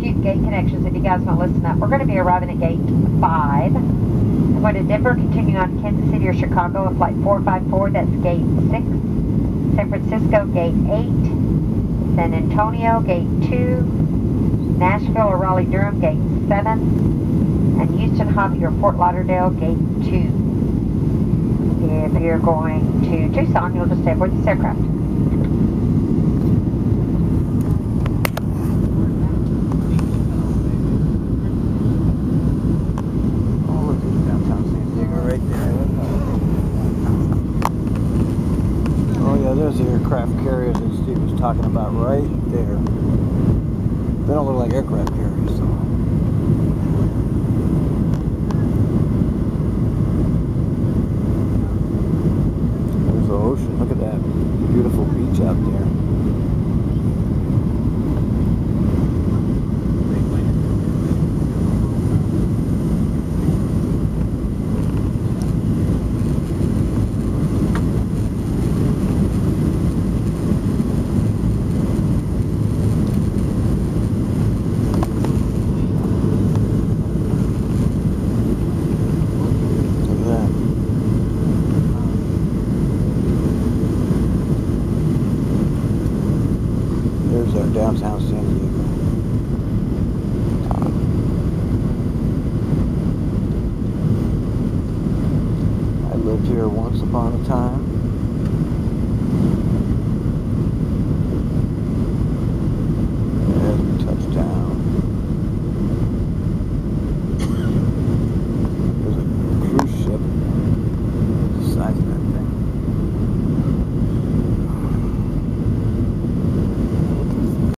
gate connections if you guys want to listen up. We're going to be arriving at gate 5. I'm going to Denver, continuing on Kansas City or Chicago at flight 454. That's gate 6. San Francisco, gate 8. San Antonio, gate 2. Nashville or Raleigh Durham, gate 7. And Houston Hobby or Fort Lauderdale, gate 2. If you're going to Tucson, you'll just stay aboard this aircraft. Oh, look at downtown San Diego right there. Oh yeah, there's the aircraft carriers that Steve was talking about right there. They don't look like aircraft carriers though. There's the ocean. Look at that beautiful beach out there. Look at that. Our downtown San Diego. I lived here once upon a time.